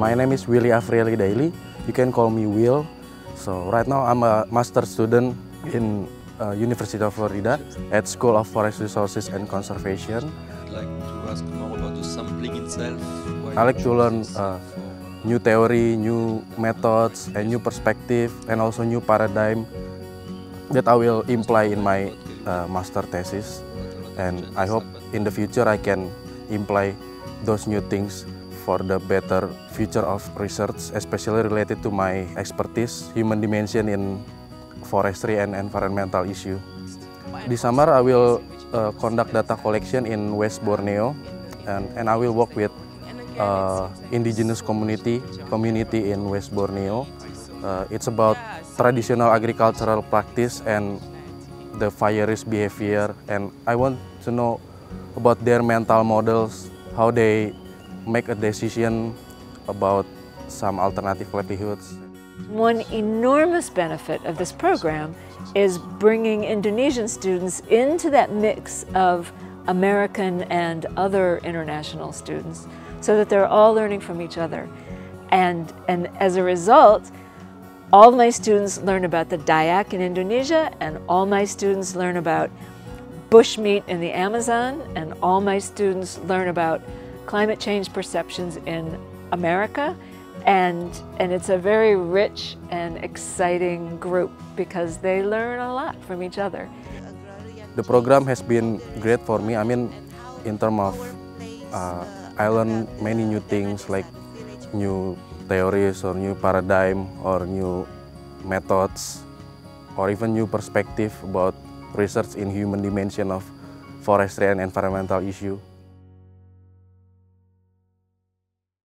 my name is Willy Afrieli Daeli. You can call me Will. So right now I'm a master student in uh, University of Florida at School of Forest Resources and Conservation. I'd like to ask more about the sampling itself. I like to learn uh, new theory, new methods, and new perspective, and also new paradigm that I will imply in my uh, master thesis. And I hope in the future I can imply those new things for the better future of research, especially related to my expertise, human dimension in forestry and environmental issue. This summer I will uh, conduct data collection in West Borneo, and, and I will work with uh, indigenous community community in West Borneo. Uh, it's about traditional agricultural practice and the fire risk behavior, and I want to know about their mental models, how they make a decision about some alternative livelihoods. One enormous benefit of this program is bringing Indonesian students into that mix of American and other international students so that they're all learning from each other. And, and as a result, all my students learn about the Dayak in Indonesia, and all my students learn about bushmeat in the Amazon, and all my students learn about climate change perceptions in America. And, and it's a very rich and exciting group because they learn a lot from each other. The program has been great for me. I mean, in terms of uh, I learned many new things like new theories or new paradigm or new methods or even new perspective about research in human dimension of forestry and environmental issue.